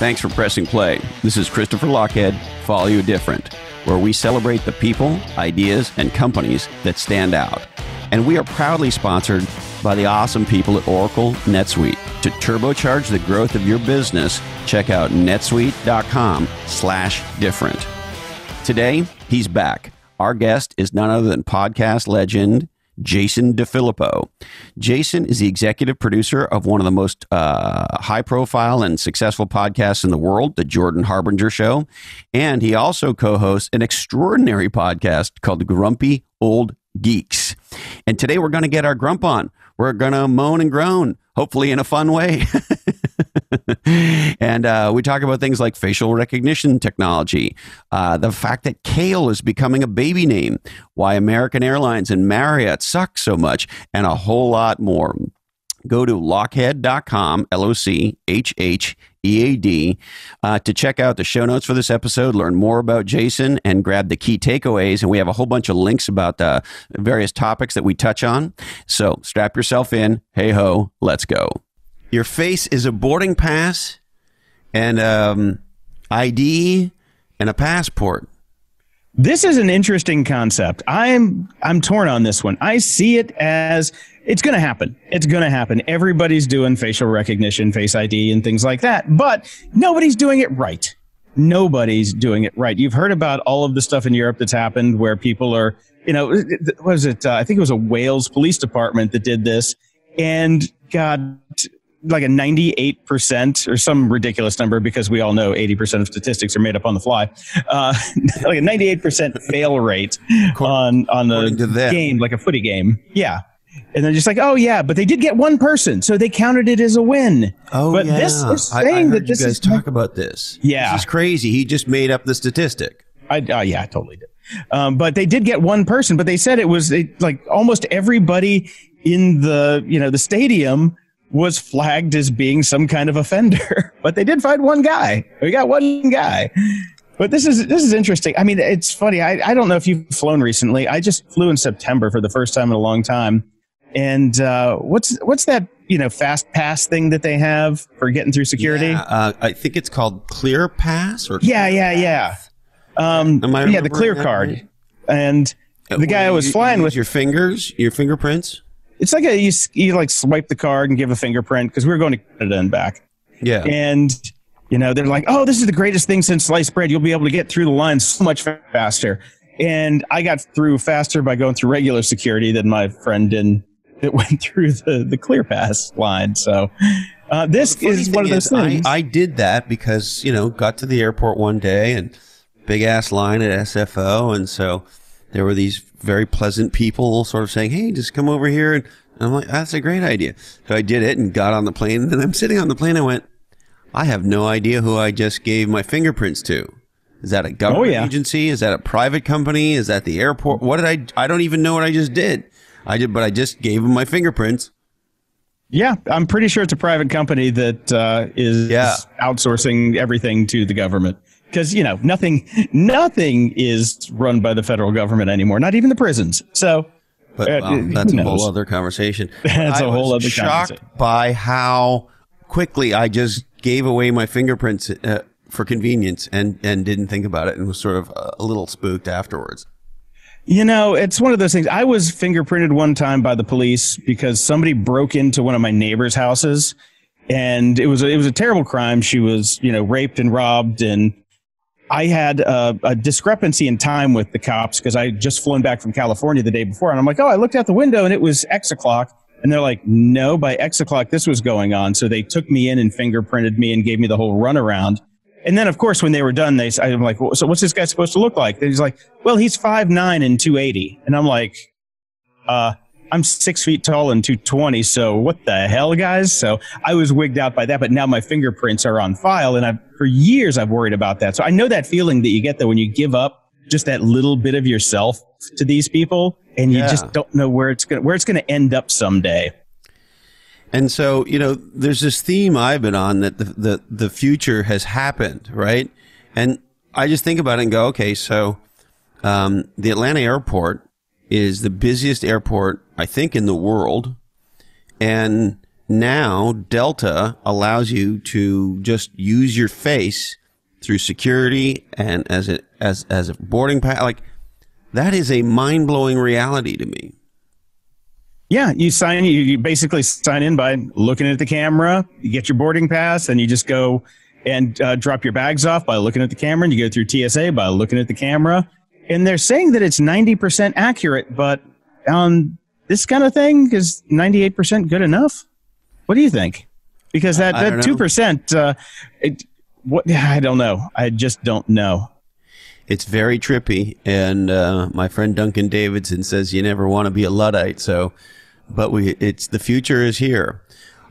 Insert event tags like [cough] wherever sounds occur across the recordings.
Thanks for pressing play. This is Christopher Lochhead, Follow Your Different, where we celebrate the people, ideas, and companies that stand out. And we are proudly sponsored by the awesome people at Oracle NetSuite. To turbocharge the growth of your business, check out netsuite.com slash different. Today, he's back. Our guest is none other than podcast legend Jason DeFillippo. Jason is the executive producer of one of the most uh, high profile and successful podcasts in the world, The Jordan Harbinger Show. And he also co hosts an extraordinary podcast called Grumpy Old Geeks. And today we're going to get our grump on. We're going to moan and groan, hopefully in a fun way. [laughs] [laughs] and uh, we talk about things like facial recognition technology, uh, the fact that kale is becoming a baby name, why American Airlines and Marriott suck so much, and a whole lot more. Go to lochhead.com, L O C H H E A D, uh, to check out the show notes for this episode, learn more about Jason, and grab the key takeaways. And we have a whole bunch of links about the various topics that we touch on. So strap yourself in. Hey ho, let's go. Your face is a boarding pass and um, ID and a passport. This is an interesting concept. I'm I'm torn on this one. I see it as it's going to happen. It's going to happen. Everybody's doing facial recognition, face ID, and things like that, but nobody's doing it right. Nobody's doing it right. You've heard about all of the stuff in Europe that's happened where people are, you know, was it? Uh, I think it was a Wales police department that did this, and got like a 98% or some ridiculous number because we all know 80% of statistics are made up on the fly. Uh, [laughs] like a 98% fail rate on, on the game, like a footy game. Yeah. And they're just like, oh yeah, but they did get one person, so they counted it as a win. Oh but yeah, this is saying that this you guys is talk about this. Yeah, this is crazy. He just made up the statistic. I, uh, yeah, I totally did. Um, but they did get one person, but they said it was it, like almost everybody in the you know the stadium was flagged as being some kind of offender, [laughs] but they did find one guy. We got one guy. But this is this is interesting. I mean, it's funny. I, I don't know if you've flown recently. I just flew in September for the first time in a long time. And uh, what's what's that you know fast pass thing that they have for getting through security? Yeah, uh, I think it's called Clear Pass or yeah, yeah, yeah. Um, yeah, the Clear Card. Right? And the guy I was flying with your fingers, your fingerprints. It's like a you, you like swipe the card and give a fingerprint because we were going to Canada and back. Yeah, and you know they're like, oh, this is the greatest thing since sliced bread. You'll be able to get through the line so much faster. And I got through faster by going through regular security than my friend did that [laughs] went through the the clear pass line. So uh, this well, is one of those is, things. I, I did that because you know got to the airport one day and big ass line at SFO, and so there were these very pleasant people sort of saying, "Hey, just come over here." And I'm like, "That's a great idea." So I did it and got on the plane. And then I'm sitting on the plane. I went, "I have no idea who I just gave my fingerprints to." Is that a government oh, yeah. agency? Is that a private company? Is that the airport? What did I? I don't even know what I just did. I did, but I just gave them my fingerprints. Yeah, I'm pretty sure it's a private company that uh, is yeah. outsourcing everything to the government because you know nothing nothing is run by the federal government anymore not even the prisons. So but uh, that's a whole other conversation. [laughs] That's I a whole other shocked by how quickly i just gave away my fingerprints uh, for convenience and and didn't think about it and was sort of a little spooked afterwards. You know, it's one of those things. I was fingerprinted one time by the police because somebody broke into one of my neighbor's houses and it was a, it was a terrible crime. She was, you know, raped and robbed and I had a, a, discrepancy in time with the cops because I just flown back from California the day before, and I'm like, oh, I looked out the window and it was X o'clock, and they're like, no, by X o'clock this was going on. So they took me in and fingerprinted me and gave me the whole runaround. And then, of course, when they were done, they I'm like, well, so what's this guy supposed to look like? And he's like, well, he's five nine and two eighty, and I'm like, uh, I'm six feet tall and 220. So what the hell, guys? So I was wigged out by that, but now my fingerprints are on file. And I've, for years, I've worried about that. So I know that feeling that you get though when you give up just that little bit of yourself to these people and you yeah. just don't know where it's going to, where it's going to end up someday. And so, you know, there's this theme I've been on that the, the, the future has happened, right? And I just think about it and go, okay, so, um, the Atlanta airport is the busiest airport, I think, in the world. And now Delta allows you to just use your face through security and as a as as a boarding pass. Like that is a mind blowing reality to me. Yeah, you sign. You, you basically sign in by looking at the camera. You get your boarding pass, and you just go and uh, drop your bags off by looking at the camera. And you go through TSA by looking at the camera. And they're saying that it's ninety percent accurate, but on this kind of thing, is ninety eight percent good enough? What do you think? Because that I- I that 2%, uh, it- what [laughs] I don't know. I just don't know. It's very trippy, and uh, my friend Duncan Davidson says you never want to be a luddite. So, but we, it's the future is here.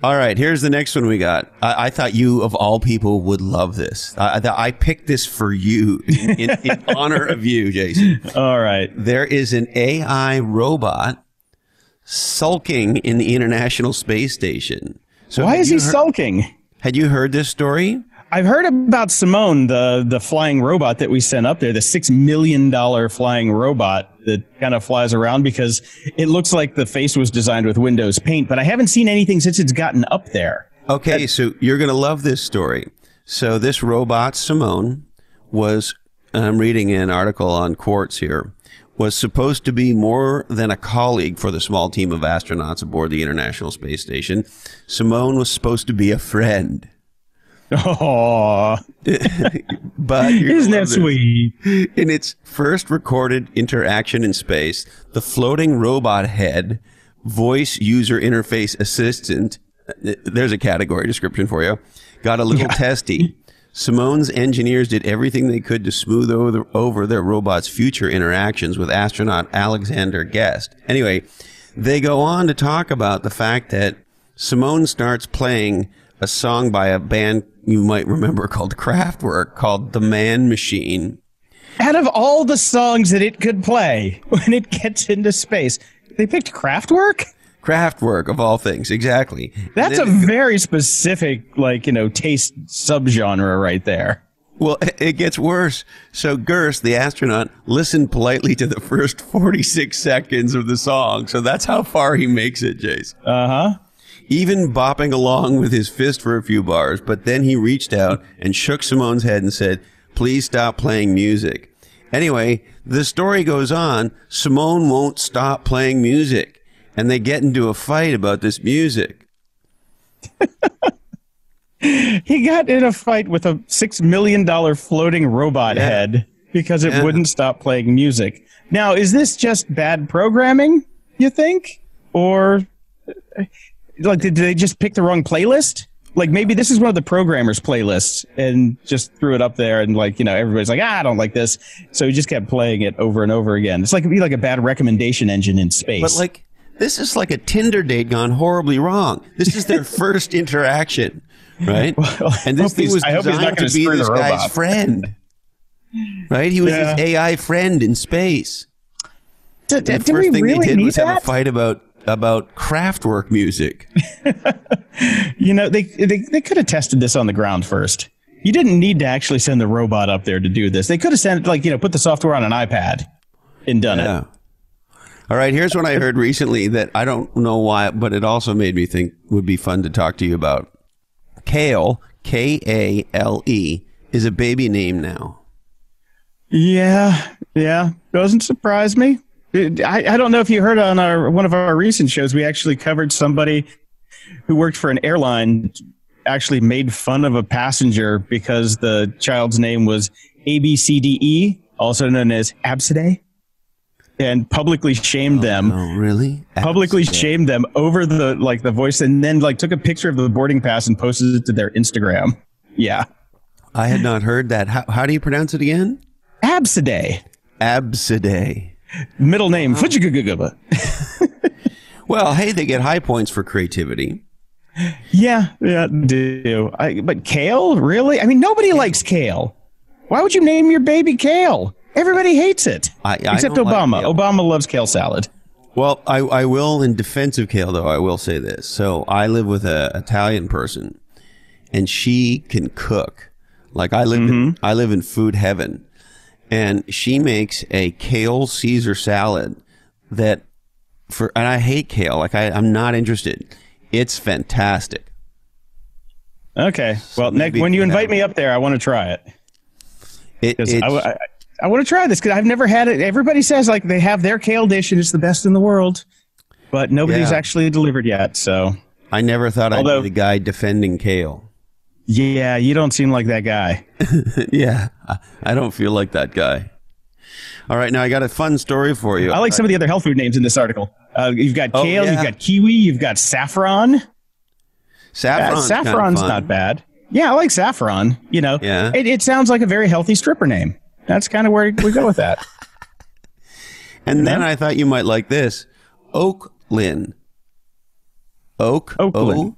All right, here's the next one we got. I, I thought you, of all people, would love this. I, I I picked this for you in, in, in [laughs] honor of you, Jason. All right. There is an AI robot sulking in the International Space Station. So Why is he heard- sulking? Had you heard this story? I've heard about CIMON, the the flying robot that we sent up there, the six million dollar flying robot that kind of flies around because it looks like the face was designed with Windows Paint, but I haven't seen anything since it's gotten up there. Okay, so you're going to love this story. So this robot CIMON was I'm reading an article on Quartz here was supposed to be more than a colleague for the small team of astronauts aboard the International Space Station. CIMON was supposed to be a friend. Oh, [laughs] But isn't that sweet? In its first recorded interaction in space, the floating robot head, voice user interface assistant, uh, there's a category description for you, got a little testy. CIMON's engineers did everything they could to smooth over, over their robot's future interactions with astronaut Alexander Gerst. Anyway, they go on to talk about the fact that CIMON starts playing a song by a band you might remember called Kraftwerk called The Man Machine. Out of all the songs that it could play when it gets into space, they picked Kraftwerk. Kraftwerk of all things, exactly. That's a very specific, like you know, taste subgenre right there. well. [laughs] It gets worse. So Gerst, the astronaut, listened politely to the first forty-six seconds of the song. So that's how far he makes it, Jace. Uh huh. Even bopping along with his fist for a few bars, but then he reached out and shook CIMON's head and said, "Please stop playing music." Anyway, the story goes on. CIMON won't stop playing music, and they get into a fight about this music. [laughs] He got in a fight with a six million dollar floating robot Yeah. head because it Yeah. wouldn't stop playing music. Now, is this just bad programming? You think, or like did they just pick the wrong playlist? Like maybe this is one of the programmers' playlists and just threw it up there and like you know everybody's like ah I don't like this, so he just kept playing it over and over again. It's like it'd be like a bad recommendation engine in space. But like, this is like a Tinder date gone horribly wrong. This is their [laughs] first interaction, right? Well, and this thing was I hope he's not designed to be this guy's friend, [laughs] right? He was Yeah. his AI friend in space. did, The did first thing really they did was have a fight about about Kraftwerk music. [laughs] You know, they, they they could have tested this on the ground first. You didn't need to actually send the robot up there to do this. They could have sent like you know put the software on an iPad and done Yeah. it. All right, here's what I heard recently that I don't know why, but it also made me think would be fun to talk to you about. Kale, K A L E, is a baby name now. Yeah, yeah, doesn't surprise me. I, I don't know if you heard on our one of our recent shows, we actually covered somebody who worked for an airline actually made fun of a passenger because the child's name was ABCDE, also known as Absidae, and publicly shamed them. Oh, really? publicly shamed them over the like the voice and then like took a picture of the boarding pass and posted it to their Instagram. Yeah. I had not heard that. How, how do you pronounce it again? Absidae. Absidae. Middle name. Fujigugugaba. [laughs] Well, hey, they get high points for creativity. Yeah, yeah, do. I, but kale? Really? I mean, nobody likes kale. Why would you name your baby kale? Everybody hates it. I- I Except don't like Obama. Obama loves kale salad. Well, I, I will, in defense of kale, though, I will say this. So I live with a Italian person, and she can cook. Like I live, in, mm-hmm. I live in food heaven, and she makes a kale Caesar salad that for, and I hate kale. Like I, I'm not interested. It's fantastic. Okay. Well, next, maybe when you invite me up there, I want to try it. It, I, I, I want to try this because I've never had it. Everybody says like they have their kale dish and it's the best in the world, but nobody's Yeah. actually delivered yet. So I never thought I'd be the guy defending kale. Yeah, you don't seem like that guy. [laughs] yeah, I, don't feel like that guy. All right, now I got a fun story for you. I like some of the other health food names in this article. Uh, you've got Oh, kale, yeah. you've got kiwi, you've got saffron. Uh, saffron's, kinda saffron's not bad. Yeah, I like saffron. You know, Yeah. it, it sounds like a very healthy stripper name. That's kind of where we go with that. [laughs] And then I thought you might like this, Oaklyn. Oak. Oakland.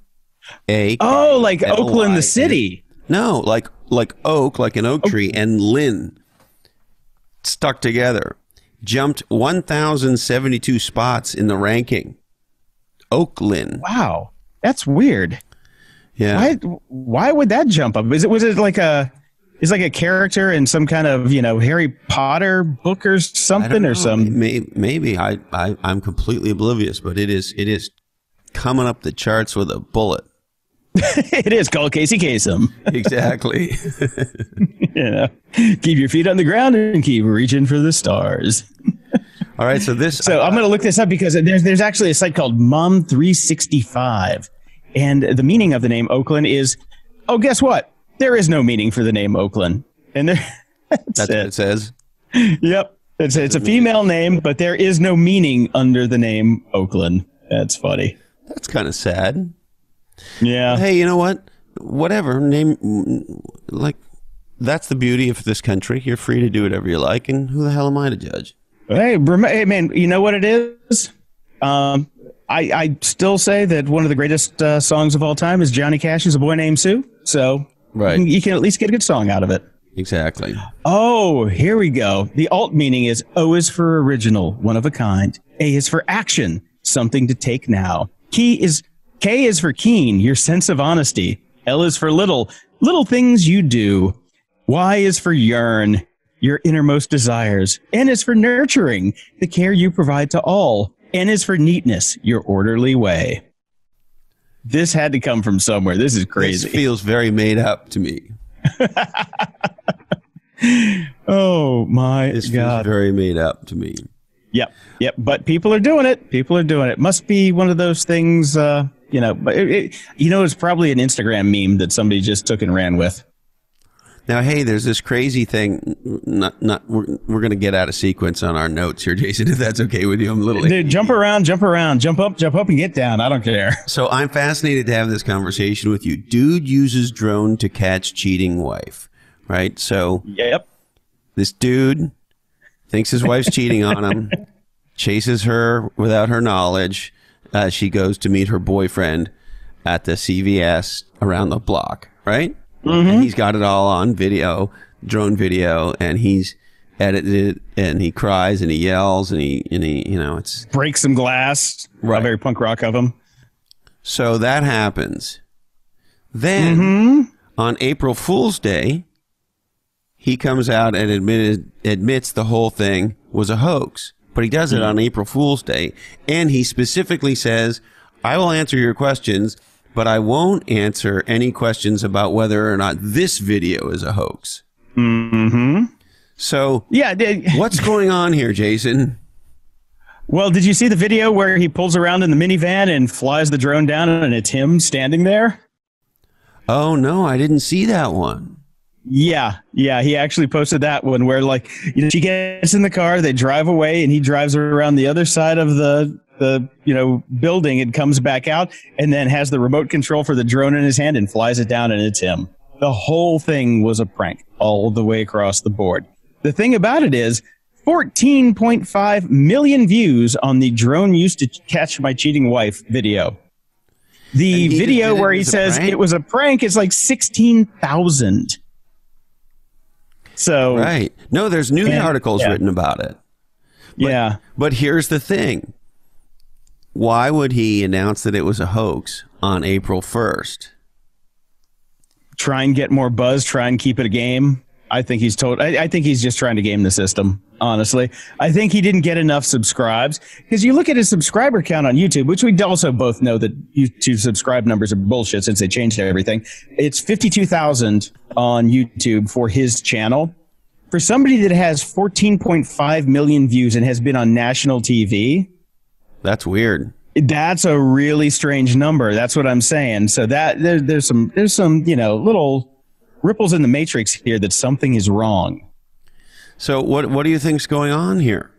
A. Oh, like Oakland, the city. No, like like oak, like an oak oh. tree, and Lynn stuck together. Jumped 1,072 spots in the ranking. Oakland. Wow, that's weird. Yeah. Why? Why would that jump up? Is it was it like a is like a character in some kind of you know Harry Potter book or something or some? May- Maybe I, I I'm completely oblivious, but it is it is coming up the charts with a bullet. [laughs] it is called Casey Kasem. [laughs] Exactly. [laughs] you know, keep your feet on the ground and keep reaching for the stars. All right, so this So I'm going to look this up because there's there's actually a site called Mom 365, and the meaning of the name Oakland is, oh, guess what? There is no meaning for the name Oakland, and there. That's, that's what it. it says. Yep, it's it's a female name, but there is no meaning under the name Oakland. That's funny. That's kind of sad. Yeah. Hey, you know what? Whatever name, like that's the beauty of this country. You're free to do whatever you like, and who the hell am I to judge? Hey, hey, man, you know what it is? Um, I, I still say that one of the greatest uh, songs of all time is Johnny Cash's "A Boy Named Sue." So, Right. you can at least get a good song out of it. Exactly. Oh, here we go. The alt meaning is O is for original, one of a kind. A is for action, something to take now. Key is K is for keen, your sense of honesty. L is for little, little things you do. Y is for yearn, your innermost desires. N is for nurturing, the care you provide to all. N is for neatness, your orderly way. This had to come from somewhere. This is crazy. This feels very made up to me. [laughs] oh my This God. feels very made up to me. Yep, yep. But people are doing it. People are doing it. Must be one of those things, uh, you know. But it, it, you know, it's probably an Instagram meme that somebody just took and ran with. Now, hey, there's this crazy thing. Not, not. We're, we're going to get out of sequence on our notes here, Jason. If that's okay with you, I'm literally little. Dude, jump around, jump around, jump up, jump up, and get down. I don't care. [laughs] So I'm fascinated to have this conversation with you. Dude uses drone to catch cheating wife, right? So Yep. this dude thinks his wife's cheating on him, [laughs] chases her without her knowledge. Uh, she goes to meet her boyfriend at the CVS around the block, right? And he's got it all on video, drone video, and he's edited it, and he cries and he yells and he and he, you know, it's Break some glass. Right. Very punk rock of him. So that happens. Then Mm-hmm. on April Fool's Day, he comes out and admitted admits the whole thing was a hoax. But he does it on April Fool's Day, and he specifically says, "I will answer your questions, but I won't answer any questions about whether or not this video is a hoax." Mm-hmm. So, Yeah. [laughs] what's going on here, Jason? Well, did you see the video where he pulls around in the minivan and flies the drone down, and it's him standing there? Oh no, I didn't see that one. Yeah, yeah, he actually posted that one where like you know, she gets in the car, they drive away, and he drives her around the other side of the the you know building and comes back out, and then has the remote control for the drone in his hand and flies it down, and it's him. The whole thing was a prank all the way across the board. The thing about it is. 14.5 million views on the drone used to catch my cheating wife video. The And he just video where he says it was a prank is like 16,000. So, Right. No, there's news And- articles yeah. written about it. yeah. But here's the thing. Why would he announce that it was a hoax on April 1st? Try and get more buzz, try and keep it a game. I think he's told. I, I, think he's just trying to game the system. Honestly, I think he didn't get enough subscribes because you look at his subscriber count on YouTube, which we also both know that YouTube subscribe numbers are bullshit since they changed everything. It's fifty-two thousand on YouTube for his channel. For somebody that has fourteen point five million views and has been on national TV, that's weird. That's a really strange number. That's what I'm saying. So that there, there's some there's some you know little ripples in the matrix here that something is wrong. So what what do you think's going on here?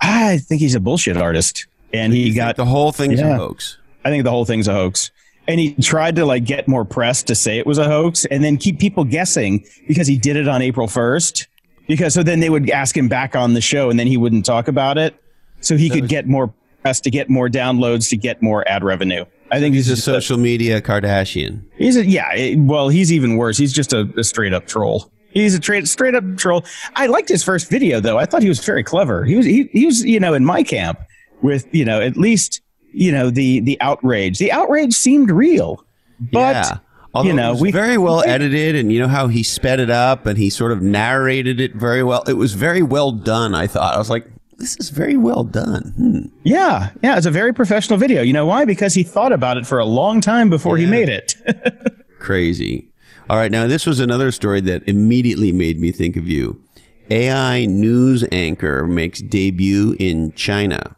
I think he's a bullshit artist, and he got the whole thing's yeah, a hoax. I think the whole thing's a hoax, and he tried to like get more press to say it was a hoax, and then keep people guessing because he did it on April first. Because so then they would ask him back on the show, and then he wouldn't talk about it, so he so could get more press to get more downloads to get more ad revenue. I think he's, he's a social a, media Kardashian. He's a yeah. It, well, he's even worse. He's just a, a straight up troll. He's a tra- straight up troll. I liked his first video though. I thought he was very clever. He was he, he was you know in my camp with you know at least you know the the outrage. The outrage seemed real, but. Yeah. Although you know, we very well edited, and you know how he sped it up, and he sort of narrated it very well. It was very well done. I thought I was like, this is very well done. Hmm. Yeah, yeah, it's a very professional video. You know why? Because he thought about it for a long time before yeah. he made it. [laughs] Crazy. All right, now this was another story that immediately made me think of you. AI news anchor makes debut in China.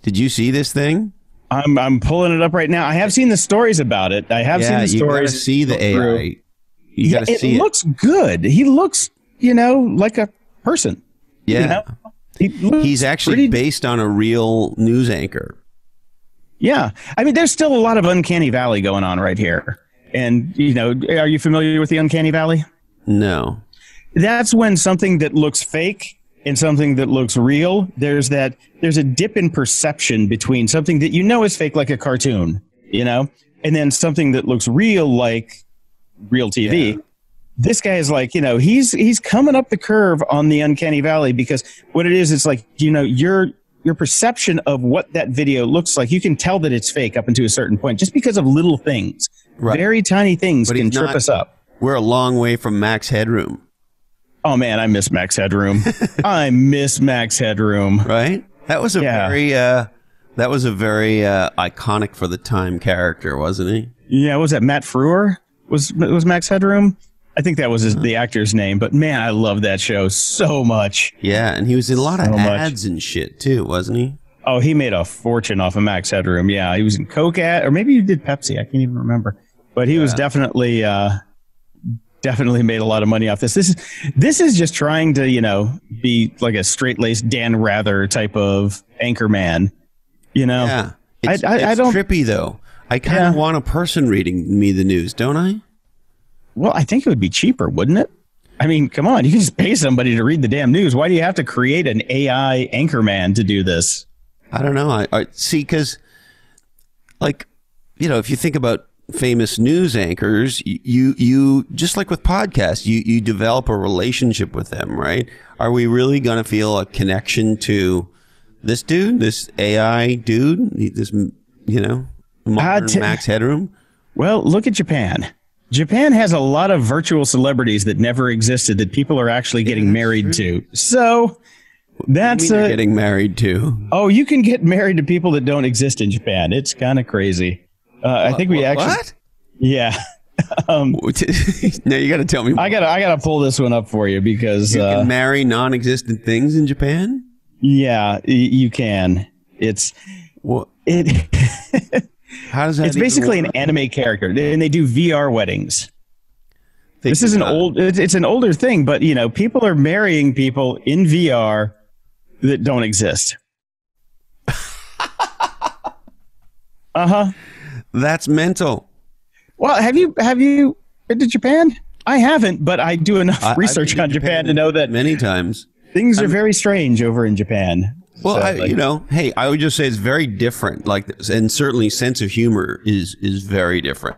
Did you see this thing? I'm I'm pulling it up right now. I have seen the stories about it. I have yeah, seen the stories. You see the AI. You yeah, it see looks good. He looks, you know, like a person. Yeah. You know? He He's actually pretty... based on a real news anchor. Yeah. I mean, there's still a lot of uncanny valley going on right here. And, you know, are you familiar with the uncanny valley? No. That's when something that looks fake and something that looks real, there's that, there's a dip in perception between something that you know is fake, like a cartoon, you know, and then something that looks real, like real TV. Yeah this guy is like, you know, he's he's coming up the curve on the uncanny valley because what it is, it's like, you know, your your perception of what that video looks like, you can tell that it's fake up until a certain point, just because of little things. Right. Very tiny things but can trip not, us up. We're a long way from max headroom. Oh man, I miss Max Headroom. [laughs] I miss Max Headroom. Right? That was a yeah. very uh that was a very uh, iconic for the time character, wasn't he? Yeah, was that Matt Frewer? Was was Max Headroom? I think that was his, the actor's name, but man, I love that show so much. Yeah, and he was in a lot so of ads much. and shit too, wasn't he? Oh, he made a fortune off of Max Headroom. Yeah, he was in Coke ad, or maybe he did Pepsi. I can't even remember, but he yeah. was definitely uh, definitely made a lot of money off this. This is this is just trying to you know be like a straight laced Dan Rather type of anchor man. You know, yeah, it's, I, I, it's I don't trippy though. I kind of yeah. want a person reading me the news, don't I? Well, I think it would be cheaper, wouldn't it? I mean, come on, you can just pay somebody to read the damn news. Why do you have to create an AI anchorman to do this? I don't know. I, I see because, like, you know, if you think about famous news anchors, you you just like with podcasts, you you develop a relationship with them, right? Are we really going to feel a connection to this dude, this AI dude, this you know, t- Max Headroom? Well, look at Japan. Japan has a lot of virtual celebrities that never existed that people are actually getting yeah, married true. to. So that's a, getting married to. Oh, you can get married to people that don't exist in Japan. It's kind of crazy. Uh, I think we actually. What? Yeah. [laughs] um, [laughs] now you got to tell me. More. I got. I got to pull this one up for you because you can uh, marry non-existent things in Japan. Yeah, y- you can. It's what it. [laughs] How does that? It's basically an anime character, and they do VR weddings. They this is an old. It's an older thing, but you know, people are marrying people in VR that don't exist. [laughs] uh huh. That's mental. Well, have you have you been to Japan? I haven't, but I do enough I, research on Japan, Japan, to know that many times things are I'm, very strange over in Japan. Well, so, I, like, you know, hey, I would just say it's very different. Like, this, and certainly sense of humor is is very different.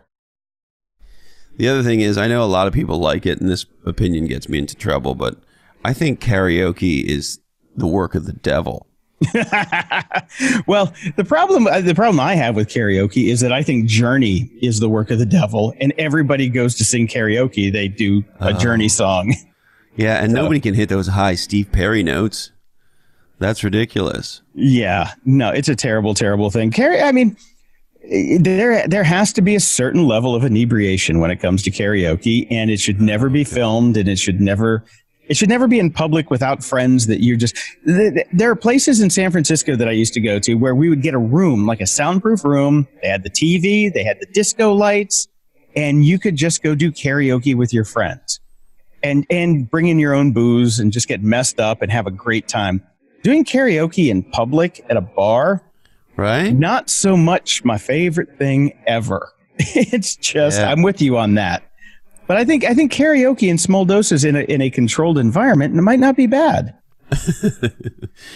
The other thing is, I know a lot of people like it, and this opinion gets me into trouble, but I think karaoke is the work of the devil. [laughs] well, the problem uh, the problem I have with karaoke is that I think Journey is the work of the devil, and everybody goes to sing karaoke. They do a Oh. Journey song. Yeah, and nobody can hit those high Steve Perry notes. That's ridiculous. Yeah, no, it's a terrible, terrible thing. Kara- I mean, there there has to be a certain level of inebriation when it comes to karaoke, and it should never be filmed, and it should never it should never be in public without friends that you're just. th- th- There are places in San Francisco that I used to go to where we would get a room, like a soundproof room. They had the TV, they had the disco lights, and you could just go do karaoke with your friends and and bring in your own booze and just get messed up and have a great time. Doing karaoke in public at a bar, Right? not so much my favorite thing ever. [laughs] it's just Yeah. I'm with you on that. But I think I think karaoke in small doses in a in a controlled environment it might not be bad. [laughs]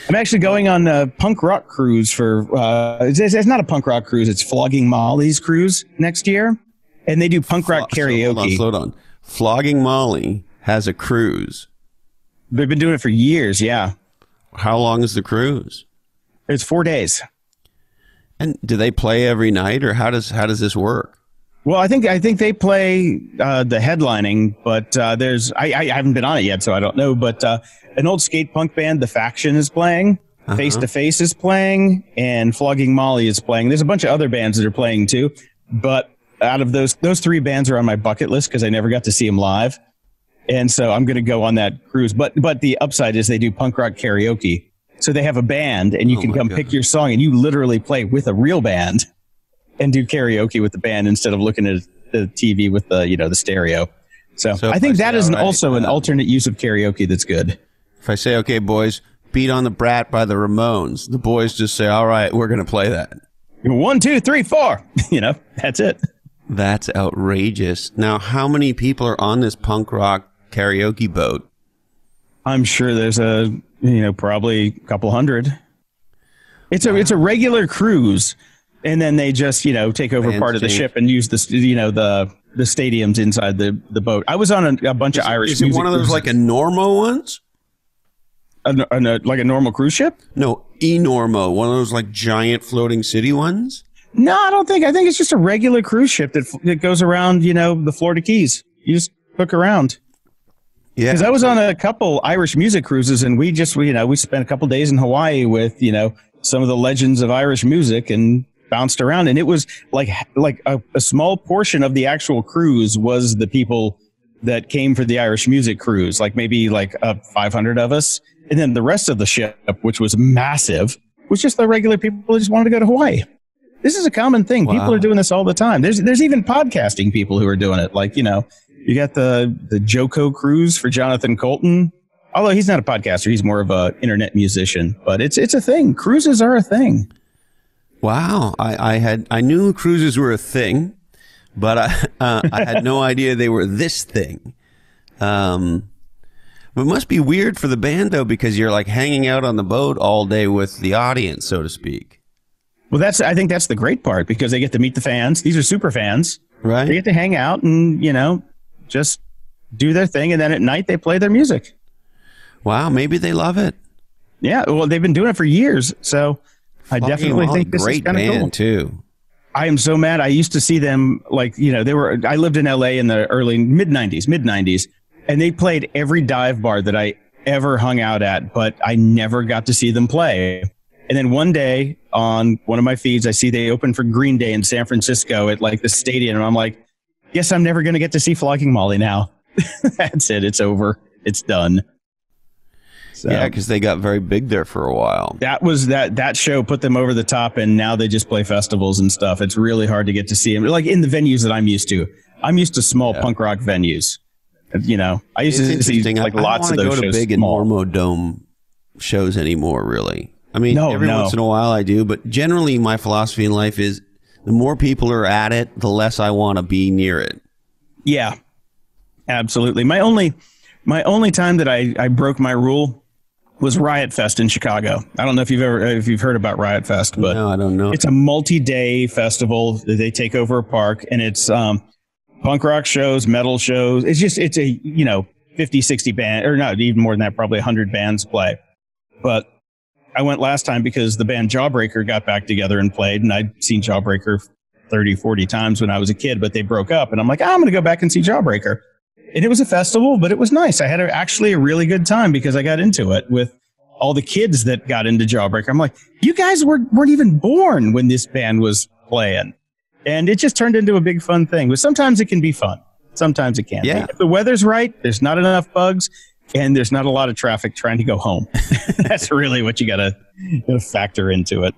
I'm actually going on a punk rock cruise for uh, it's, it's not a punk rock cruise, it's Flogging Molly's cruise next year. And they do punk rock Flo- so hold on, karaoke. slow down. Flogging Molly has a cruise. They've been doing it for years, yeah. How long is the cruise? It's 4 days. And do they play every night, or how does how does this work? Well, I think I think they play uh, the headlining, but uh, there's I, I haven't been on it yet, so I don't know. But uh, an old skate punk band, The Faction, is playing. Face to Face is playing, and Flogging Molly is playing. There's a bunch of other bands that are playing too, but out of those those three bands are on my bucket list because I never got to see them live, and so I'm going to go on that cruise. But but the upside is they do punk rock karaoke, so they have a band, and you Oh can come God. pick your song, and you literally play with a real band and do karaoke with the band instead of looking at the TV with the you know the stereo. So, So I think that an, all right, also an uh, alternate use of karaoke that's good. If I say, "Okay, boys, beat on the brat" by the Ramones, the boys just say, "All right, we're going to play that." One, two, three, four. [laughs] You know, that's it. That's outrageous. Now, how many people are on this punk rock karaoke boat? I'm sure there's a you know probably a couple hundred. It's a it's a regular cruise, and then they just you know take over part of the change. ship and use the st- you know the the stadiums inside the the boat. I was on a, a bunch of Irish. Is it music one of those like a cruises. Normo ones? a, a- a- like a normal cruise ship? No, eNormo, one of those like giant floating city ones. No, I don't think. I think it's just a regular cruise ship that that goes around, you know, the Florida Keys. You just hook around. Yeah, Because I was on a couple Irish music cruises, and we just, you know, we spent a couple days in Hawaii with, you know, some of the legends of Irish music, and bounced around. And it was like, like a, a small portion of the actual cruise was the people that came for the Irish music cruise, like maybe like uh, 500 of us, and then the rest of the ship, which was massive, was just the regular people who just wanted to go to Hawaii. This is a common thing. People are doing this all the time. There's there's even podcasting people who are doing it. Like you know, you got the the JoCo cruise for Jonathan Coulton. Although he's not a podcaster, he's more of a internet musician. But it's it's a thing. Cruises are a thing. Wow, I, I had I knew cruises were a thing, but I [laughs] uh, I had no idea they were this thing. Um, but it must be weird for the band though because you're like hanging out on the boat all day with the audience, so to speak, Well, that's I think that's the great part because they get to meet the fans. These are super fans. Right? They get to hang out and you know just do their thing, and then at night they play their music. Wow, maybe they love it. Yeah, well, they've been doing it for years, so I definitely think this great is kind of band cool. too. I am so mad. I used to see them like, you know, they were, I lived in LA in the early mid 90s, mid 90s, and they played every dive bar that I ever hung out at, but I never got to see them play. And then one day on one of my feeds, I see they open for Green Day in San Francisco at like the stadium. And I'm like, yes, I'm never going to get to see Flogging Molly now. [laughs] That's it. It's over. It's done. So Yeah, because they got very big there for a while. that was that that show put them over the top and now they just play festivals and stuff it's really hard to get to see them like in the venues that i'm used to i'm used to small punk rock venues you know i used It's to see like I, lots I of those go shows to big and. Normo Dome shows anymore. Really, I mean, No, every no. once in a while I do, but generally my philosophy in life is the more people are at it, the less I want to be near it. yeah. Absolutely. My only my only time that i i broke my rule was riot fest in chicago. I don't know if you've ever if you've heard about riot fest but no, I don't know. it's a multi-day festival. They take over a park and it's um punk rock shows metal shows. It's just it's a you know 50 60 band or not even more than that probably 100 bands play. But I went last time because the band Jawbreaker got back together and played, and I'd seen Jawbreaker 30, 40 times when I was a kid, but they broke up. And I'm like, oh, I'm going to go back and see Jawbreaker. And it was a festival, but it was nice. I had a, actually a really good time because I got into it with all the kids that got into Jawbreaker. I'm like, you guys were, weren't even born when this band was playing. And it just turned into a big fun thing. But sometimes it can be fun. Sometimes it can't Yeah. If the weather's right, there's not enough bugs, and there's not a lot of traffic trying to go home. [laughs] That's really what you got to factor into it.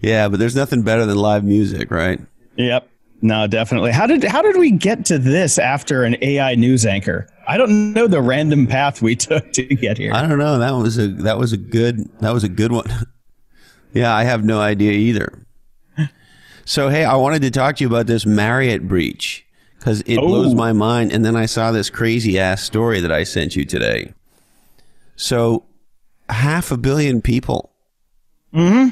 Yeah, but there's nothing better than live music, right? Yep. No, definitely. How did how did we get to this after an AI news anchor? I don't know the random path we [laughs] took to get here. I don't know. That was a that was a good that was a good one. [laughs] yeah, I have no idea either. So hey, I wanted to talk to you about this Marriott breach because it Oh. blows my mind. And then I saw this crazy ass story that I sent you today. So half a billion people. Hmm.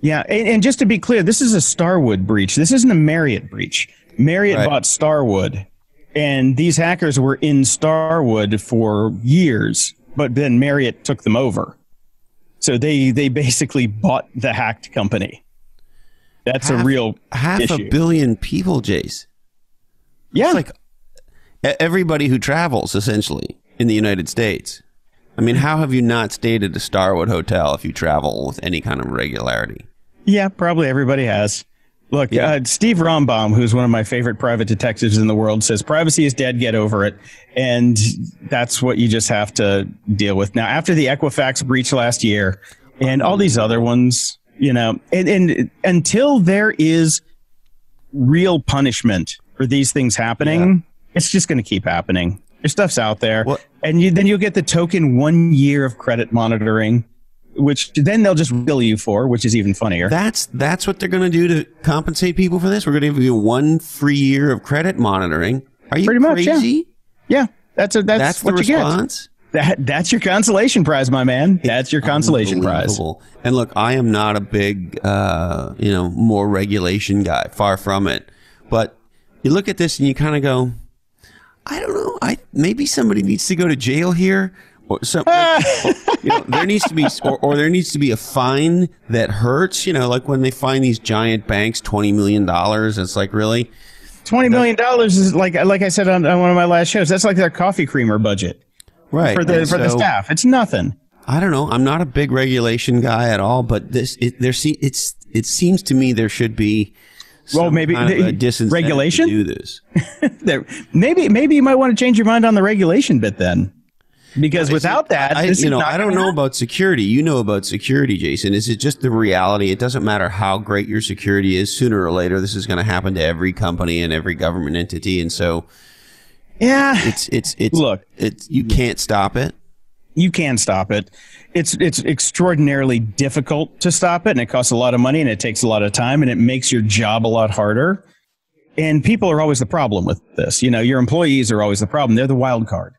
Yeah, and, and just to be clear, this is a Starwood breach. This isn't a Marriott breach. Marriott Right. bought Starwood, and these hackers were in Starwood for years, but then Marriott took them over. So they they basically bought the hacked company. That's Half- a real Half issue. a billion people, Jace. Yeah. It's like everybody who travels essentially in the United States. I mean, how have you not stayed at a Starwood hotel if you travel with any kind of regularity? Yeah, probably everybody has. Look, Yeah. uh, Steve Rambam, who's one of my favorite private detectives in the world, says privacy is dead. Get over it, and that's what you just have to deal with. Now, after the Equifax breach last year, and all these other ones, you know, and, and until there is real punishment for these things happening, it's just going to keep happening. Your stuff's out there, What- and you, then you'll get the token one year of credit monitoring, which then they'll just bill you for, which is even funnier. That's that's what they're going to do to compensate people for this. We're going to give you one free year of credit monitoring. Are you Pretty much, yeah. crazy? Yeah, that's a, that's, That's, what the you response. get. That that's your consolation prize, my man. That's your consolation prize. And look, I am not a big, uh, you know, more regulation guy. Far from it. But you look at this and you kind of go, I don't know. I maybe somebody needs to go to jail here, or something. [laughs] you know, there needs to be, or, or there needs to be a fine that hurts. You know, like when they find these giant banks twenty million dollars. It's like really. Twenty million dollars is like like I said on, on one of my last shows. That's like their coffee creamer budget Right. for the And for the staff. It's nothing. I don't know. I'm not a big regulation guy at all, but this it, there se- it's it seems to me there should be Well, maybe kind of the- a disincentive regulation? do this. [laughs] There, maybe maybe you might want to change your mind on the regulation bit then, because without that, I, you know, I don't know about security. You know about security, Jason. Is it just the reality? It doesn't matter how great your security is. Sooner or later, this is going to happen to every company and every government entity, and so Yeah, it's it's it's Look. it's you can't stop it. You can stop it. It's it's extraordinarily difficult to stop it, and it costs a lot of money, and it takes a lot of time, and it makes your job a lot harder. And people are always the problem with this. You know, your employees are always the problem. They're the wild card.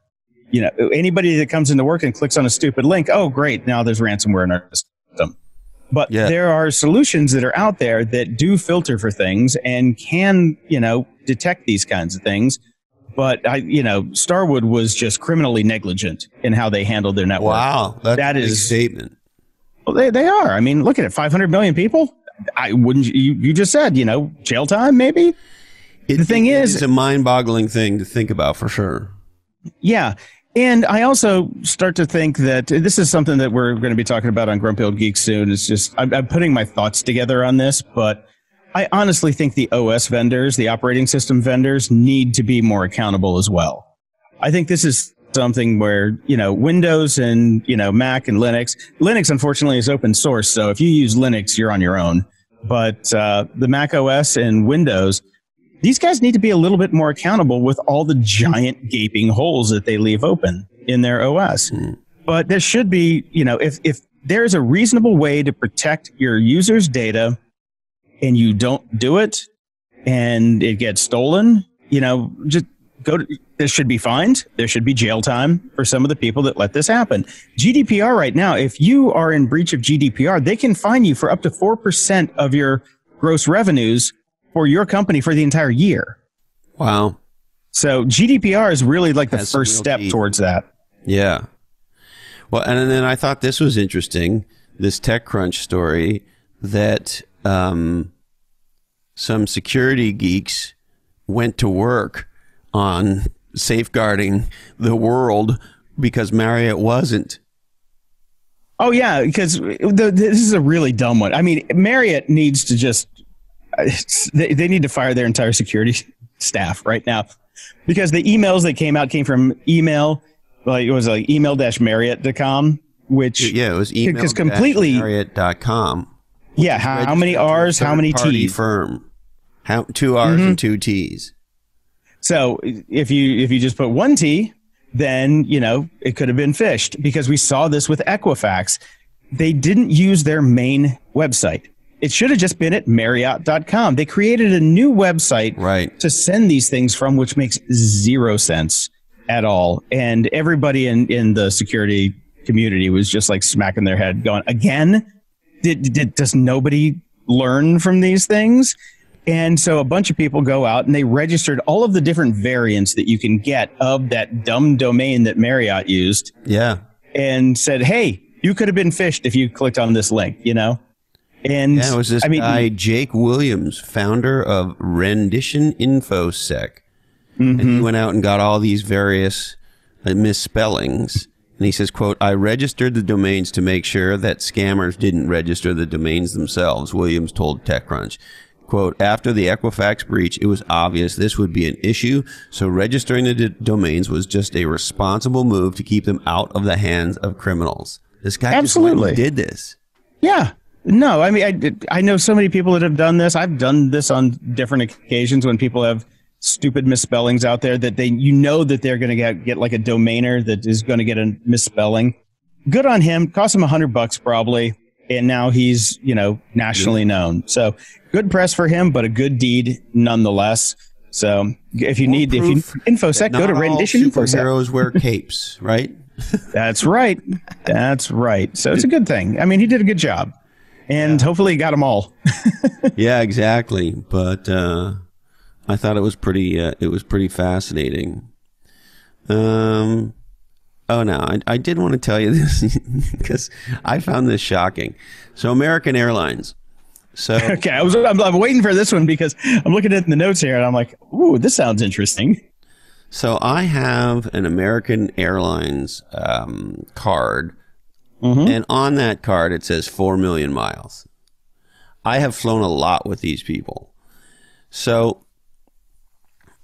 You know, anybody that comes into work and clicks on a stupid link, oh great, now there's ransomware in our system. But Yeah. there are solutions that are out there that do filter for things and can, you know, detect these kinds of things. But I, you know, Starwood was just criminally negligent in how they handled their network. Wow, that's That a big statement. Well, they, they are. I mean, look at it 500 million people. I wouldn't, you, you just said, you know, jail time, maybe? It, The thing it is- it's a mind-boggling thing to think about for sure. Yeah. And I also start to think that this is something that we're going to be talking about on Grumpy Old Geek soon. It's just, I'm, I'm putting my thoughts together on this, but I honestly think the OS vendors, the operating system vendors, need to be more accountable as well. I think this is something where, you know, Windows and, you know, Mac and Linux, Linux unfortunately is open source. So if you use Linux, you're on your own. But uh, the Mac OS and Windows, these guys need to be a little bit more accountable with all the giant gaping holes that they leave open in their OS. But there should be, you know, if, if there's a reasonable way to protect your users' data and you don't do it and it gets stolen, you know, just go to, there should be fines. There should be jail time for some of the people that let this happen. GDPR right now, if you are in breach of GDPR, they can fine you for up to 4% of your gross revenues for your company for the entire year. Wow. So GDPR is really like the first step teeth. towards that. Yeah. Well, and then I thought this was interesting. this TechCrunch story that um, some security geeks went to work on safeguarding the world because Marriott wasn't. Oh yeah, because the, this is a really dumb one. I mean, Marriott needs to just they, they need to fire their entire security staff right now because the emails that came out came from email like it was like email-marriott.com which yeah it was email because completely marriott.com yeah how, how many r's how many t's firm how two r's mm-hmm. and two t's so if you if you just put one t then you know it could have been phished because we saw this with equifax they didn't use their main website it should have just been at Marriott.com. They created a new website right. to send these things from, which makes zero sense at all. And everybody in, in the security community was just like smacking their head, going, again? Did, did, does nobody learn from these things? And so a bunch of people go out and they registered all of the different variants that you can get of that dumb domain that Marriott used. Yeah. And said, hey, you could have been phished if you clicked on this link, you know? And yeah, it was this I mean, guy, Jake Williams, founder of Rendition InfoSec. Mm-hmm. And he went out and got all these various uh, misspellings. And he says, quote, I registered the domains to make sure that scammers didn't register the domains themselves, Williams told TechCrunch. Quote, after the Equifax breach, it was obvious this would be an issue, so registering the d- domains was just a responsible move to keep them out of the hands of criminals. This guy Absolutely. did this. Yeah. No, I mean, I, I know so many people that have done this. I've done this on different occasions when people have stupid misspellings out there that they, you know, that they're going to get, get like a domainer that is going to get a misspelling. Good on him. Cost him a hundred bucks probably. And now he's, you know, nationally known. So good press for him, but a good deed nonetheless. So if you More need, if you infosec, go to rendition. Superheroes wear [laughs] capes, right? That's right. That's right. So it's a good thing. I mean, he did a good job and yeah. hopefully got them all. [laughs] yeah, exactly. But uh, I thought it was pretty. Uh, it was pretty fascinating. Um. Oh no, I, I did want to tell you [laughs] this because I found this shocking. So American Airlines. So [laughs] okay, I was I'm, I'm, waiting for this one because I'm looking at the notes here and I'm like, ooh, this sounds interesting. So I have an American Airlines um, card Mm-hmm. And on that card, it says 4 million miles. I have flown a lot with these people. So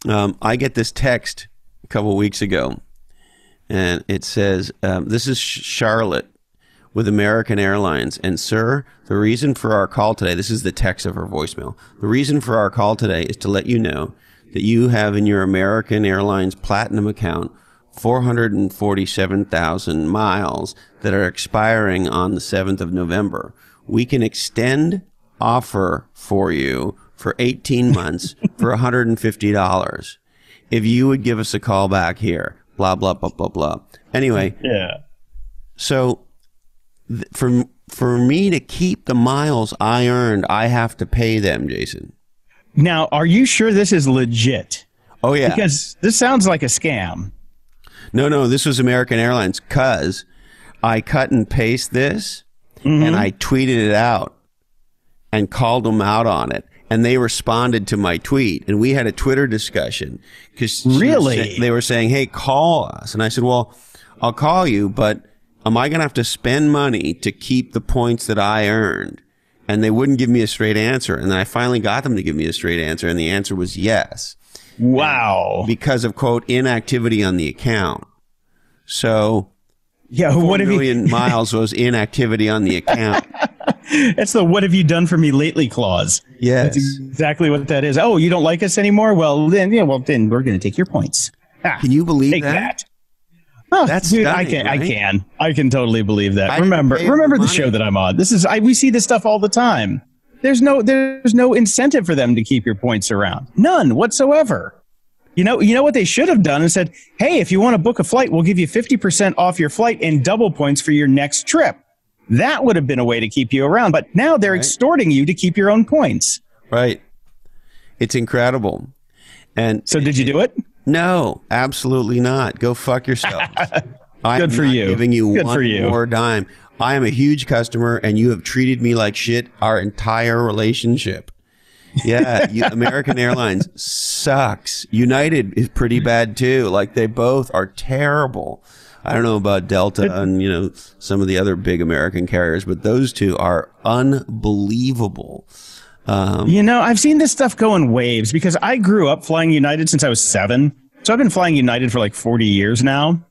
um, I get this text a couple weeks ago, and it says, um, This is Charlotte with American Airlines. And, sir, the reason for our call today, this is the text of her voicemail. The reason for our call today is to let you know that you have in your American Airlines Platinum account 447,000 miles that are expiring on the 7th of November. We can extend offer for you for 18 months for $150 if you would give us a call back here. Blah, blah, blah, blah, blah. Anyway. Yeah. So th- for, for me to keep the miles I earned, I have to pay them, Jason. Now, are you sure this is legit? Oh, yeah. Because this sounds like a scam. No, no, this was American Airlines because I cut and paste this mm-hmm. and I tweeted it out and called them out on it. And they responded to my tweet, and we had a Twitter discussion because really they were saying, "Hey, call us," and I said, "Well, I'll call you, but am I going to have to spend money to keep the points that I earned?" And they wouldn't give me a straight answer, and then I finally got them to give me a straight answer, and the answer was yes. Wow. Because of quote inactivity on the account. So yeah, what million you miles was inactivity on the account. [laughs] That's the what have you done for me lately clause. Yes. That's exactly what that is. Oh, you don't like us anymore? Well, then yeah, well then we're going to take your points. Ah, can you believe that? that? Oh, That's dude, stunning, I can, right? I can, I can totally believe that. I remember, remember the show that I'm on. This is, I, we see this stuff all the time. There's no there's no incentive for them to keep your points around. None whatsoever. You know, you know what they should have done and said, "Hey, if you want to book a flight, we'll give you 50% off your flight and double points for your next trip." That would have been a way to keep you around, but now they're right. extorting you to keep your own points. Right. It's incredible. And So did you do it? No, absolutely not. Go fuck yourself. [laughs] Good for you. Giving you Good one you. more dime. I am a huge customer and you have treated me like shit our entire relationship. Yeah, [laughs] you, American Airlines sucks. United is pretty bad too. Like they both are terrible. I don't know about Delta and you know some of the other big American carriers, but those two are unbelievable. Um, you know, I've seen this stuff go in waves because I grew up flying United since I was seven. So I've been flying United for like 40 years now.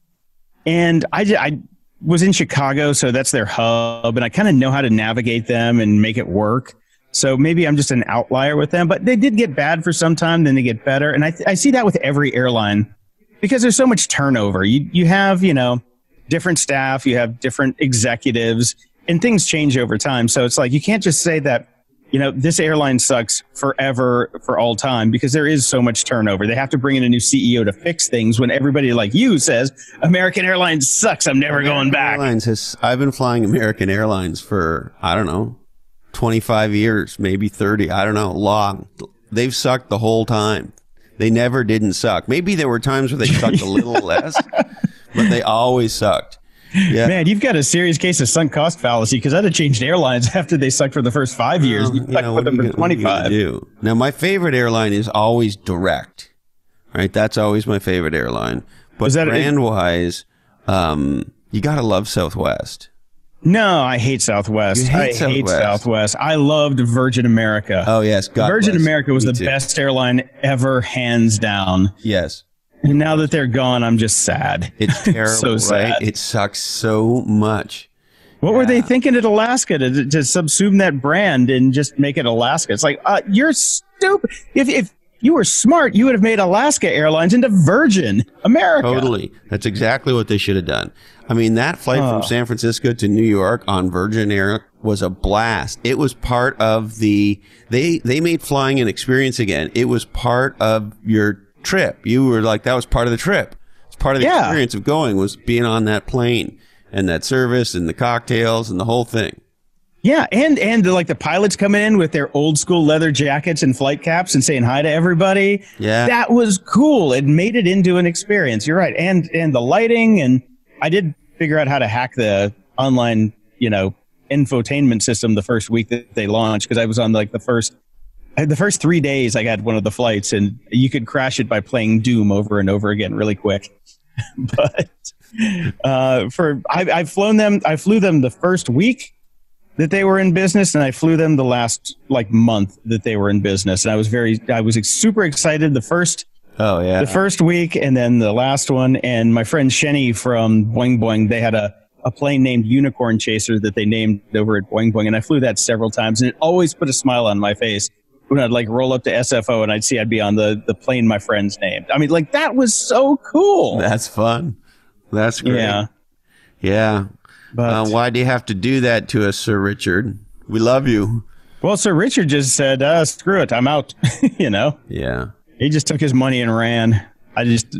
And I, I was in Chicago, so that's their hub, and I kind of know how to navigate them and make it work. So maybe I'm just an outlier with them, but they did get bad for some time, then they get better. And I, th- I see that with every airline because there's so much turnover. You, you have, you know, different staff, you have different executives, and things change over time. So it's like you can't just say that you know, this airline sucks forever for all time because there is so much turnover. They have to bring in a new CEO to fix things when everybody like you says American Airlines sucks. I'm never American going back. Airlines has I've been flying American Airlines for I don't know, 25 years, maybe 30, I don't know, long. They've sucked the whole time. They never didn't suck. Maybe there were times where they sucked a little [laughs] less, but they always sucked. Yeah. Man, you've got a serious case of sunk cost fallacy because I'd have changed airlines [laughs] after they sucked for the first five years. Well, you know, what them for 25. Do? Now, my favorite airline is always direct, right? That's always my favorite airline. But brand wise, um, you got to love Southwest. No, I hate Southwest. Hate I Southwest. hate Southwest. I loved Virgin America. Oh yes, God Virgin bless. America was Me the too. best airline ever, hands down. Yes. And now that they're gone, I'm just sad. [laughs] It's [laughs] terrible, so right? It sucks so much. What yeah. were they thinking at Alaska to, to subsume that brand and just make it Alaska? It's like, uh, you're stupid. If, if you were smart, you would have made Alaska Airlines into Virgin America. Totally. That's exactly what they should have done. I mean, that flight oh. from San Francisco to New York on Virgin Air was a blast. It was part of the, they, they made flying an experience again. It was part of your trip. You were like, that was part of the trip. It's part of the yeah. experience of going was being on that plane and that service and the cocktails and the whole thing. Yeah, and and the, like the pilots coming in with their old school leather jackets and flight caps and saying hi to everybody. Yeah, that was cool. It made it into an experience. You're right, and and the lighting and I did figure out how to hack the online, you know, infotainment system the first week that they launched because I was on like the first the first three days I had one of the flights, and you could crash it by playing Doom over and over again really quick. [laughs] but uh, for I, I've flown them, I flew them the first week that they were in business, and I flew them the last like month that they were in business, and I was very, I was super excited the first. Oh yeah, the first week, and then the last one. And my friend Xeni from Boing Boing, they had a a plane named Unicorn Chaser that they named over at Boing Boing, and I flew that several times, and it always put a smile on my face when I'd like roll up to SFO and I'd see I'd be on the the plane my friend's named. I mean, like that was so cool. That's fun. That's great. Yeah. Yeah. But uh, why do you have to do that to us, Sir Richard? We love you. Well, Sir Richard just said, uh, "Screw it, I'm out." [laughs] you know. Yeah. He just took his money and ran. I just.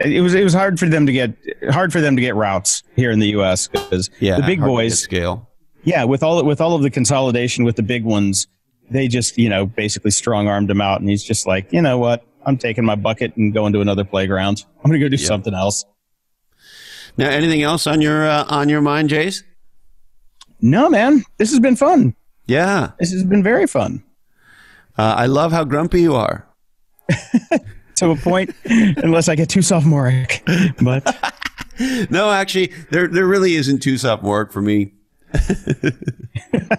It was it was hard for them to get hard for them to get routes here in the U.S. because yeah, the big boys scale. Yeah, with all with all of the consolidation with the big ones, they just, you know, basically strong armed him out. And he's just like, you know what? I'm taking my bucket and going to another playground. I'm going to go do yep. something else. Now, anything else on your uh, on your mind, Jace? No, man. This has been fun. Yeah, this has been very fun. Uh, I love how grumpy you are. [laughs] to a point, unless I get too sophomoric. But [laughs] no, actually, there there really isn't too sophomoric for me. [laughs]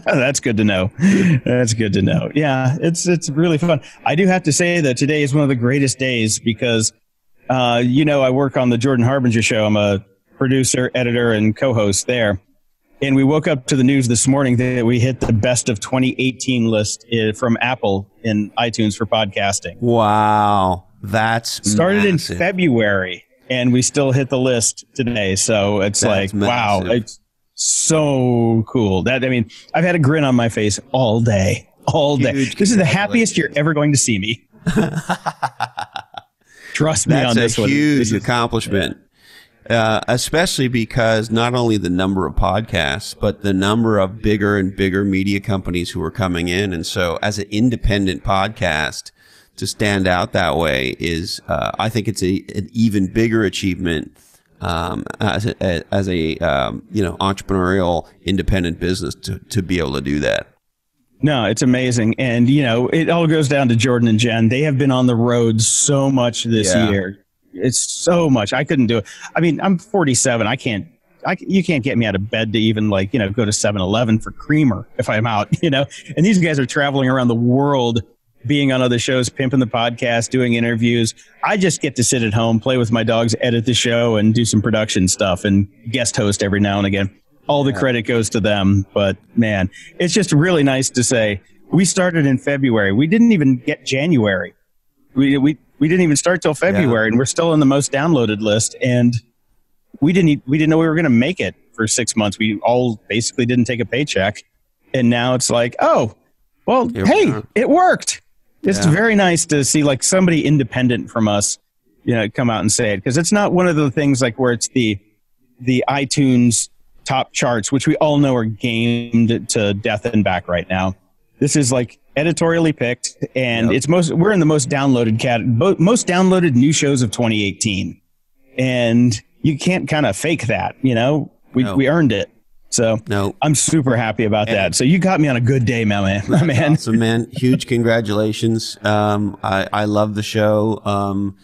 That's good to know. That's good to know. Yeah, it's it's really fun. I do have to say that today is one of the greatest days because, uh, you know, I work on the Jordan Harbinger show. I'm a producer, editor, and co-host there. And we woke up to the news this morning that we hit the best of 2018 list uh, from Apple in iTunes for podcasting. Wow, that's started massive. in February, and we still hit the list today. So it's that's like, massive. wow, it's so cool. That I mean, I've had a grin on my face all day, all day. Huge this is the happiest you're ever going to see me. [laughs] Trust me That's on this a one. huge accomplishment. Uh, especially because not only the number of podcasts, but the number of bigger and bigger media companies who are coming in. And so as an independent podcast to stand out that way is, uh, I think it's a, an even bigger achievement um, as a, as a um, you know entrepreneurial independent business to, to be able to do that. No, it's amazing. And, you know, it all goes down to Jordan and Jen. They have been on the road so much this Yeah. year. It's so much. I couldn't do it. I mean, I'm 47. I can't, I, you can't get me out of bed to even like, you know, go to 7 Eleven for creamer if I'm out, [laughs] you know. And these guys are traveling around the world, being on other shows, pimping the podcast, doing interviews. I just get to sit at home, play with my dogs, edit the show, and do some production stuff and guest host every now and again all the credit goes to them. But man, it's just really nice to say we started in February. We didn't even get January. We we we didn't even start till February, and we're still in the most downloaded list. And we didn't we didn't know we were going to make it for six months. We all basically didn't take a paycheck, and now it's like, oh, well, hey, it worked. It's Yeah. very nice to see like somebody independent from us, you know, come out and say it because it's not one of the things like where it's the the iTunes top charts, which we all know are gamed to death and back right now. This is like editorially picked, and Yep. it's most we're in the most downloaded cat most downloaded new shows of 2018, and you can't kind of fake that, you know. We No. we earned it, so No, I'm super happy about And- that. So you got me on a good day, my man. My [laughs] man. awesome, man. Huge congratulations. Um, I, I love the show. Um,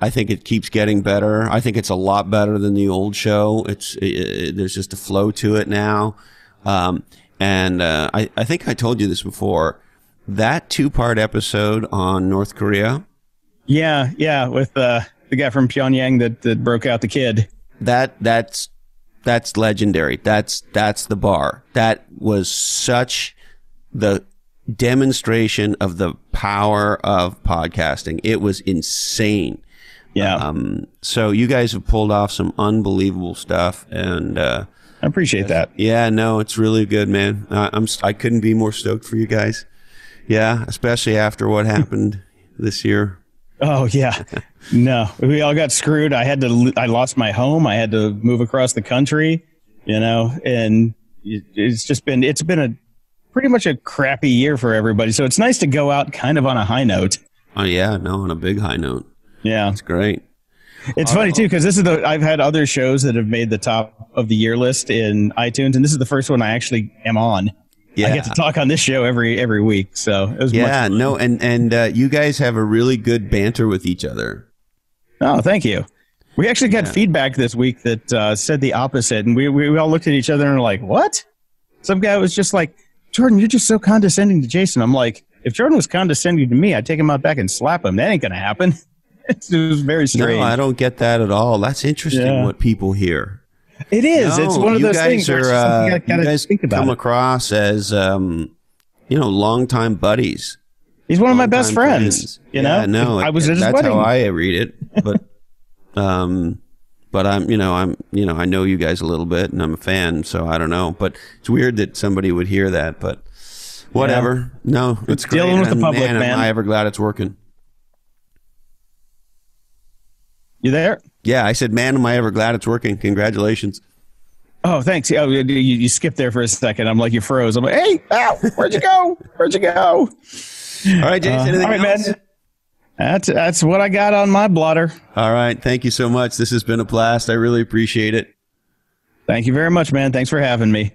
I think it keeps getting better. I think it's a lot better than the old show. It's it, it- there's just a flow to it now. Um, and uh, I, I think I told you this before. That two part episode on North Korea, Yeah, yeah, with uh, the guy from Pyongyang that that broke out the kid. that that's that's legendary. That's that's the bar. That was such the demonstration of the power of podcasting. It was insane. Yeah, Um, so you guys have pulled off some unbelievable stuff, and uh, I appreciate that. yeah, no, it's really good, man. I, I'm I couldn't be more stoked for you guys. Yeah, especially after what happened this year. Oh yeah, no, we all got screwed. I had to. I lost my home. I had to move across the country. You know, and it's just been. It's been a pretty much a crappy year for everybody. So it's nice to go out kind of on a high note. Oh yeah, no, on a big high note. Yeah, It's great. it's funny too because this is the. I've had other shows that have made the top of the year list in iTunes, and this is the first one I actually am on. Yeah, I get to talk on this show every every week, so it was much yeah, no, and and uh, you guys have a really good banter with each other. Oh, thank you. We actually got feedback this week that uh, said the opposite, and we, we we all looked at each other and were like, "What?" Some guy was just like, "Jordan, you're just so condescending to Jason." I'm like, "If Jordan was condescending to me, I'd take him out back and slap him. That ain't gonna happen." [laughs] it was very strange. No, I don't get that at all. That's interesting Yeah. what people hear. It is. it's one of those things where are, uh, you gotta, you guys think about. come it. across as um, you know longtime buddies. He's one of my best longtime friends. You Yeah, know, no, I was it- at his that's wedding. how I read it. But [laughs] um, but I'm you know I'm you know I know you guys a little bit and I'm a fan, so I don't know. But it's weird that somebody would hear that. But whatever. No, it's great. dealing with the public, man. man. Am I ever glad it's working? you there? Yeah, I said, man, am I ever glad it's working? Congratulations. Oh, thanks. Oh, you, you skipped there for a second. I'm like, you froze. I'm like, hey, ow, where'd you go? Where'd you go? All right, Jason. Uh, anything all right, else? man. That's that's what I got on my blotter. All right. Thank you so much. This has been a blast. I really appreciate it. Thank you very much, man. Thanks for having me.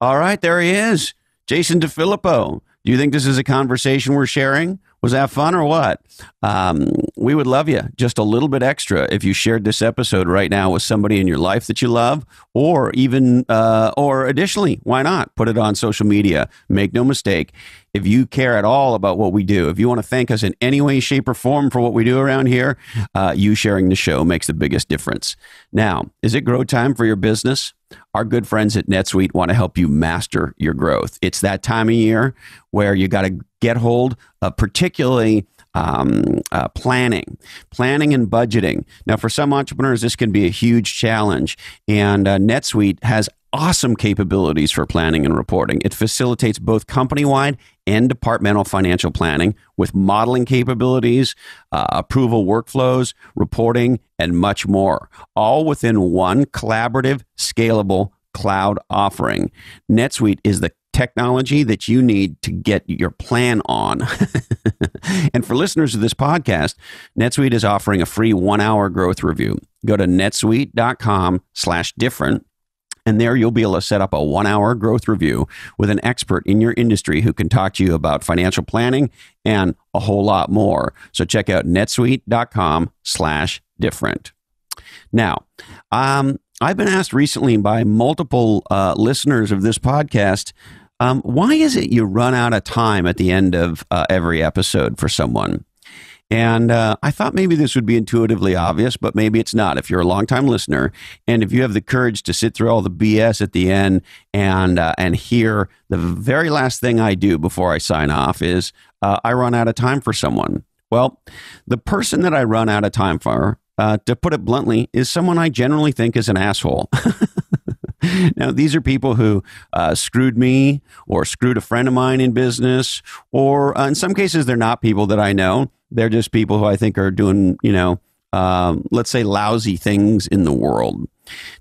All right. There he is. Jason DeFillippo. Do you think this is a conversation we're sharing? Was that fun or what? Um, we would love you just a little bit extra if you shared this episode right now with somebody in your life that you love, or even, uh, or additionally, why not put it on social media? Make no mistake, if you care at all about what we do, if you want to thank us in any way, shape, or form for what we do around here, uh, you sharing the show makes the biggest difference. Now, is it grow time for your business? Our good friends at NetSuite want to help you master your growth. It's that time of year where you got to get hold of particularly um, uh, planning, planning and budgeting. Now, for some entrepreneurs, this can be a huge challenge, and uh, NetSuite has awesome capabilities for planning and reporting. It facilitates both company wide and departmental financial planning with modeling capabilities, uh, approval workflows, reporting, and much more, all within one collaborative, scalable cloud offering. NetSuite is the technology that you need to get your plan on. [laughs] and for listeners of this podcast, NetSuite is offering a free one hour growth review. Go to netsuite.com slash different. And there you'll be able to set up a one hour growth review with an expert in your industry who can talk to you about financial planning and a whole lot more. So check out netsuite.com slash different. Now, um, I've been asked recently by multiple uh, listeners of this podcast um, why is it you run out of time at the end of uh, every episode for someone? And uh, I thought maybe this would be intuitively obvious, but maybe it's not. If you're a longtime listener, and if you have the courage to sit through all the BS at the end and uh, and hear the very last thing I do before I sign off is uh, I run out of time for someone. Well, the person that I run out of time for, uh, to put it bluntly, is someone I generally think is an asshole. [laughs] [laughs] now, these are people who uh, screwed me or screwed a friend of mine in business, or uh, in some cases, they're not people that I know. They're just people who I think are doing, you know, um, let's say lousy things in the world.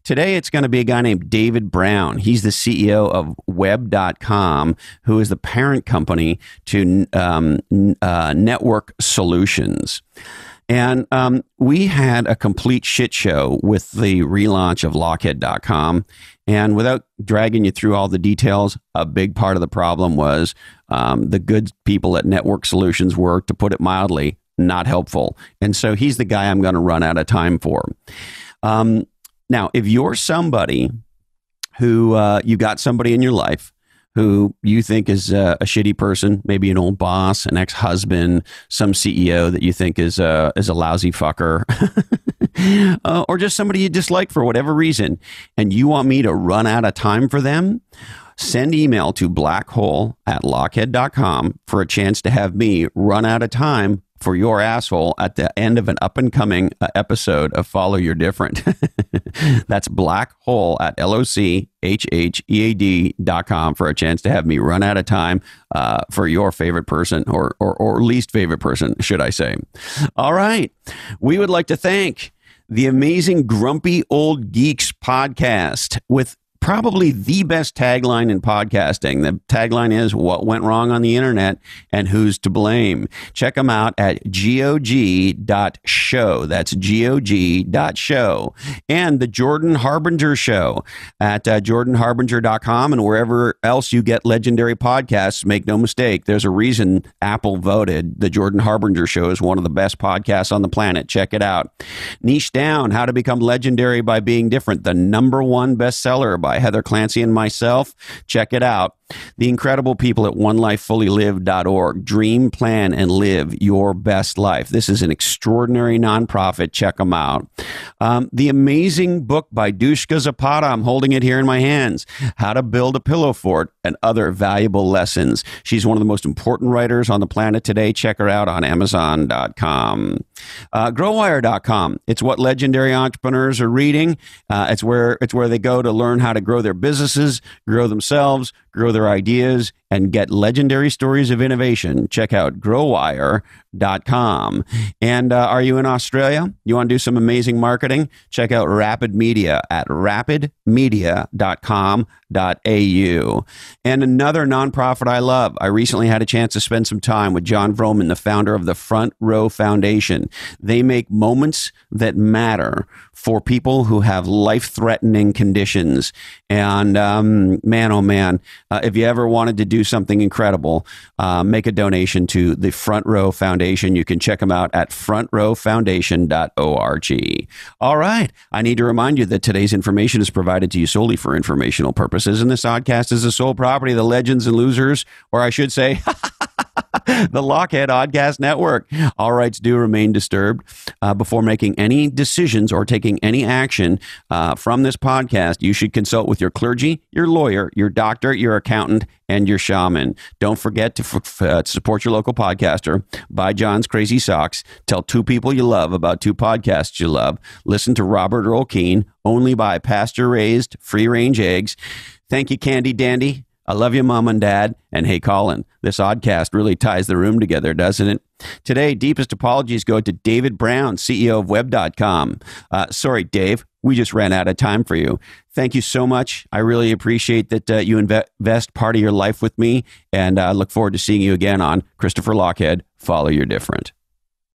Today, it's going to be a guy named David Brown. He's the CEO of Web.com, who is the parent company to um, uh, Network Solutions. And um, we had a complete shit show with the relaunch of Lochhead.com. And without dragging you through all the details, a big part of the problem was um, the good people at Network Solutions were, to put it mildly, not helpful. And so he's the guy I'm going to run out of time for. Um, now, if you're somebody who uh, you got somebody in your life who you think is a, a shitty person, maybe an old boss, an ex husband, some CEO that you think is a, is a lousy fucker, [laughs] uh, or just somebody you dislike for whatever reason, and you want me to run out of time for them, send email to blackhole at lochhead.com for a chance to have me run out of time for your asshole at the end of an up and coming uh, episode of Follow Your Different. [laughs] That's black hole at L O C H H E A D dot com for a chance to have me run out of time uh, for your favorite person or, or, or least favorite person, should I say. All right. We would like to thank the amazing Grumpy Old Geeks podcast with probably the best tagline in podcasting. The tagline is What Went Wrong on the Internet and Who's to Blame. Check them out at gog.show. That's gog.show. And The Jordan Harbinger Show at uh, jordanharbinger.com and wherever else you get legendary podcasts. Make no mistake, there's a reason Apple voted The Jordan Harbinger Show is one of the best podcasts on the planet. Check it out. Niche Down How to Become Legendary by Being Different, the number one bestseller by by Heather Clancy and myself. Check it out. The incredible people at onelifefullylive.org. Dream, plan, and live your best life. This is an extraordinary nonprofit. Check them out. Um, the amazing book by Dushka Zapata. I'm holding it here in my hands. How to Build a Pillow Fort and Other Valuable Lessons. She's one of the most important writers on the planet today. Check her out on Amazon.com. Uh, growwire.com. It's what legendary entrepreneurs are reading. Uh, it's where it's where they go to learn how to grow their businesses, grow themselves, grow their ideas, and get legendary stories of innovation, check out growwire.com. And uh, are you in Australia? You want to do some amazing marketing? Check out Rapid Media at rapidmedia.com.au. And another nonprofit I love. I recently had a chance to spend some time with Jon Vroman, the founder of the Front Row Foundation. They make moments that matter for people who have life threatening conditions. And um, man, oh man, uh, if you ever wanted to do something incredible, uh, make a donation to the Front Row Foundation. You can check them out at frontrowfoundation.org. All right. I need to remind you that today's information is provided to you solely for informational purposes, and this podcast is the sole property of the legends and losers, or I should say, [laughs] [laughs] the Lochhead Oddcast Network. All rights do remain disturbed. Uh, before making any decisions or taking any action uh, from this podcast, you should consult with your clergy, your lawyer, your doctor, your accountant, and your shaman. Don't forget to f- uh, support your local podcaster. Buy John's Crazy Socks. Tell two people you love about two podcasts you love. Listen to Robert Earl Keen. Only buy pasture raised, free range eggs. Thank you, Candy Dandy. I love you, mom and dad. And hey, Colin, this oddcast really ties the room together, doesn't it? Today, deepest apologies go to David Brown, CEO of Web.com. Uh, sorry, Dave, we just ran out of time for you. Thank you so much. I really appreciate that uh, you invest part of your life with me, and I uh, look forward to seeing you again on Christopher Lochhead. Follow Your Different.